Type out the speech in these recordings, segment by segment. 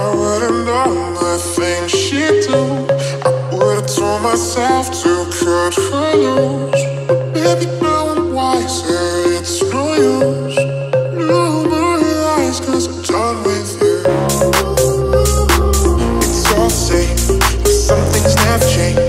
I would've known the things she'd do. I would've told myself to cut her loose. Baby, now I'm wiser. It's no use. I'm done with you. It's all safe, some things never change.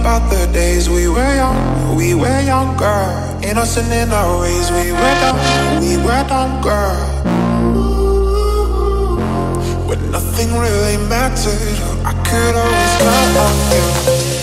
About the days we were young, we were younger. Innocent in our ways, we were dumb, we were dumb, girl. When nothing really mattered, I could always count on you.